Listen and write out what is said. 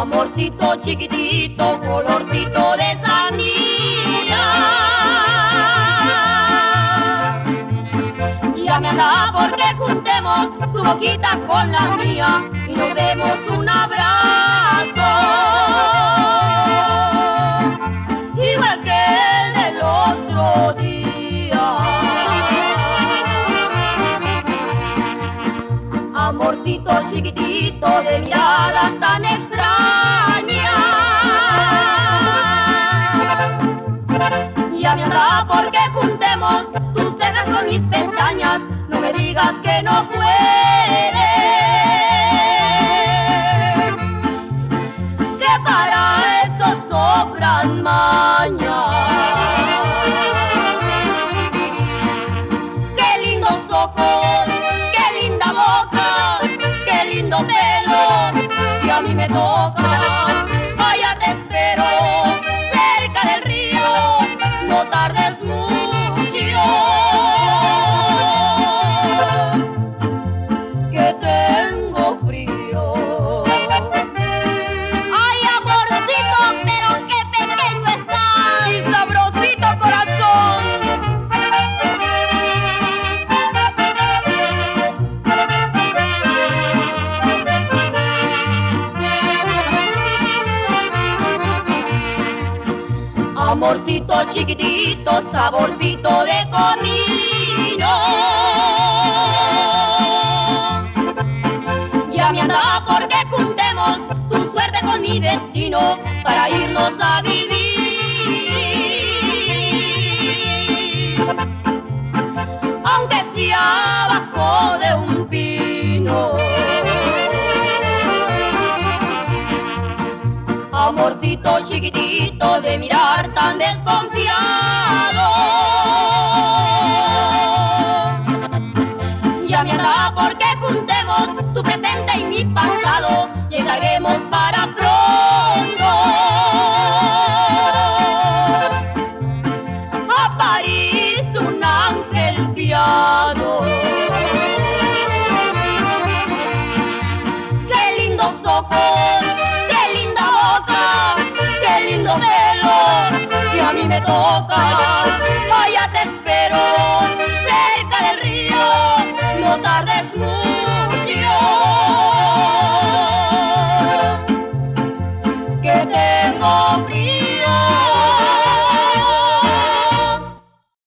Amorcito chiquitito, colorcito de sandía. Anda porque juntemos tu boquita con la mía y nos demos un abrazo. Chiquitito de mirada tan extraña. Ya me anda porque juntemos tus cejas con mis pestañas. No me digas que no puedes. Que para eso sobran mañas. Qué lindos ojos, y a mí me toca. Vaya te espero, cerca del río, no tardes Amorcito chiquitito, saborcito de comino. Ya me anda porque juntemos tu suerte con mi destino para irnos a vivir. Amorcito chiquitito de mirar tan desconfiado. Ya me anda porque juntemos tu presente y mi pasado. Llegaremos para pronto. te toca. Allá te espero, cerca del río, no tardes mucho. Que tengo frío.